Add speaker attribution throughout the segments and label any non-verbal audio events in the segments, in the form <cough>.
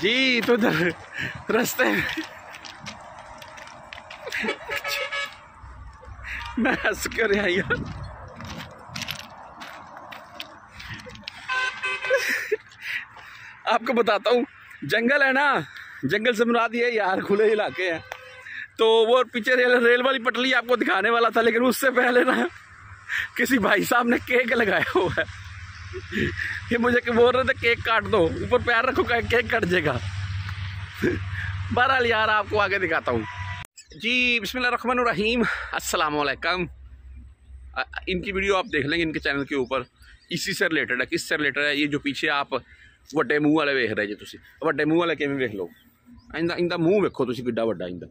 Speaker 1: जी तो रास्ते मैं। हंस कर आई आपको बताता हूँ, जंगल है ना? जंगल से मुराद ये यार खुले इलाके हैं। तो वो पीछे रेल रेल वाली पटली आपको दिखाने वाला था, लेकिन उससे पहले ना किसी भाई साहब ने केक लगाया हुआ है। ये मुझे बोल रहे थे केक काट दो ऊपर पैर रखो केक कट जाएगा बहरहाल यार आपको आगे दिखाता हूँ जी बिस्मिल्लाहिर्रहमानिर्रहीम अस्सलाम वालेकुम इनकी वीडियो आप देख लेंगे इनके चैनल के ऊपर इसी से रिलेटेड है किस से रिलेटेड है ये जो पीछे आप ਵੱਡੇ ਮੂੰਹ ਵਾਲੇ ਵੇਖ ਰਹੇ ਜੇ ਤੁਸੀਂ ਵੱਡੇ ਮੂੰਹ ਵਾਲੇ ਕਿਵੇਂ ਵੇਖ ਲਓ ਇੰਦਾ ਇੰਦਾ ਮੂੰਹ ਵੇਖੋ ਤੁਸੀਂ ਕਿੱਡਾ ਵੱਡਾ ਇੰਦਾ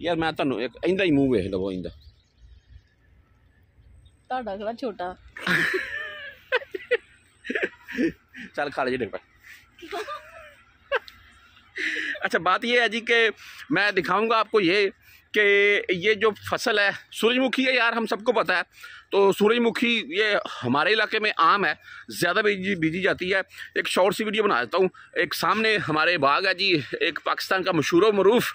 Speaker 1: ਯਾਰ ਮੈਂ ਤੁਹਾਨੂੰ ਇੱਕ ਇੰਦਾ ਹੀ ਮੂੰਹ ਵੇਖ ਲਵੋ ਇੰਦਾ
Speaker 2: ਤੁਹਾਡਾ ਕਿਹੜਾ ਛੋਟਾ
Speaker 1: चल खा लीजिए पर <laughs> अच्छा बात ये है जी कि मैं दिखाऊँगा आपको ये कि ये जो फ़सल है, सूरजमुखी है यार, हम सबको पता है। तो सूरजमुखी ये हमारे इलाके में आम है, ज़्यादा बीजी बीजी जाती है। एक शॉर्ट सी वीडियो बना देता हूँ। एक सामने हमारे बाग है जी, एक पाकिस्तान का मशहूर मरूफ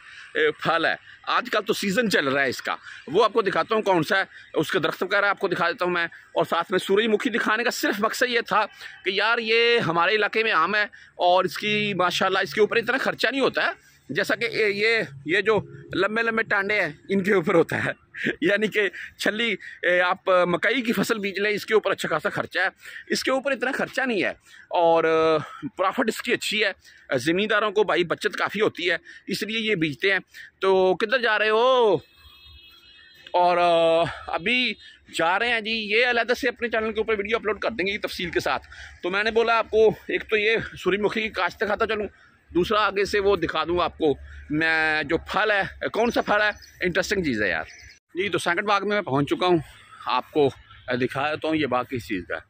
Speaker 1: फल है। आजकल तो सीज़न चल रहा है इसका। वो आपको दिखाता हूँ कौन सा है। उसके दरख्त वगैरह आपको दिखा देता हूँ मैं। और साथ में सूरजमुखी दिखाने का सिर्फ़ मकसद ये था कि यार ये हमारे इलाके में आम है और इसकी, माशाल्लाह, इसके ऊपर इतना खर्चा नहीं होता है। जैसा कि ये ये जो लंबे लंबे टांडे हैं, इनके ऊपर होता है। <laughs> यानी कि छली आप मकई की फ़सल बीज लें, इसके ऊपर अच्छा खासा खर्चा है। इसके ऊपर इतना खर्चा नहीं है, और प्रॉफिट इसकी अच्छी है। ज़मींदारों को भाई बचत काफ़ी होती है, इसलिए ये बीजते हैं। तो किधर जा रहे हो? और अभी जा रहे हैं जी, ये अलहदा से अपने चैनल के ऊपर वीडियो अपलोड कर देंगे तफसील के साथ। तो मैंने बोला आपको, एक तो ये सूर्यमुखी की काश्त खाता चलूँ दूसरा आगे से वो दिखा दूँ आपको। मैं जो फल है कौन सा फल है? इंटरेस्टिंग चीज़ है यार। जी तो सेकंड बाग में मैं पहुँच चुका हूँ। आपको दिखा देता हूँ ये बाग किस चीज़ का है।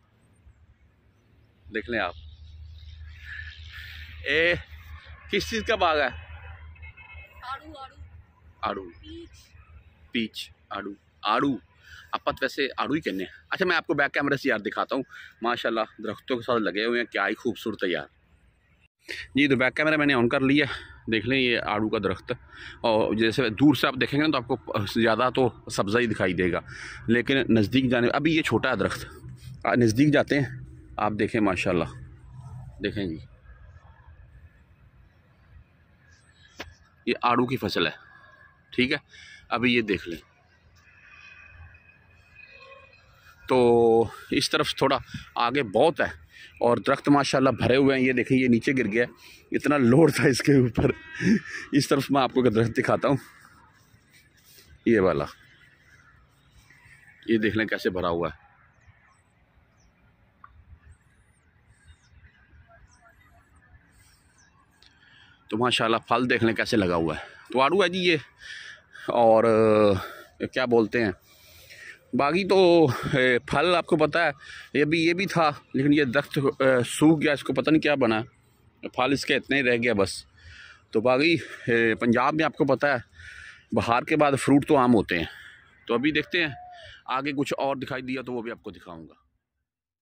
Speaker 1: देख लें आप। ए किस चीज़ का बाग है?
Speaker 2: आड़ू आड़ू।
Speaker 1: आड़ू। पीच। आड़ू। आड़ू। आपत वैसे आड़ू ही कहने अच्छा मैं आपको बैक कैमरे से यार दिखाता हूँ। माशाल्लाह दरख्तों के साथ लगे हुए हैं। क्या ही खूबसूरत है यार। जी तो बैक कैमरा मैंने ऑन कर लिया देख लें, ये आड़ू का दरख्त। और जैसे दूर से आप देखेंगे ना तो आपको ज़्यादा तो सब्ज़ा ही दिखाई देगा। लेकिन नज़दीक जाने, अभी ये छोटा है दरख्त। नज़दीक जाते हैं। आप देखें, माशाल्लाह। देखें जी। ये आड़ू की फ़सल है। ठीक है? अभी ये देख लें। तो इस तरफ़ थोड़ा आगे बहुत है। और दरख्त माशाल्लाह भरे हुए हैं। ये देखें, ये नीचे गिर गया। इतना लोड था इसके ऊपर। इस तरफ़ मैं आपको दरख्त दिखाता हूँ। ये वाला। ये देख लें कैसे भरा हुआ है। तो माशाल्लाह फल देख लें कैसे लगा हुआ है। तो आड़ू है जी ये। और क्या बोलते हैं? बाकी तो फल आपको पता है, ये भी ये भी था, लेकिन ये दख्त सूख गया, इसको पता नहीं क्या बना। फल इसके इतने ही रह गया बस। तो बाकी पंजाब में आपको पता है, बाहर के बाद फ्रूट तो आम होते हैं। तो अभी देखते हैं, आगे कुछ और दिखाई दिया तो वो भी आपको दिखाऊँगा।